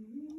Mm-hmm.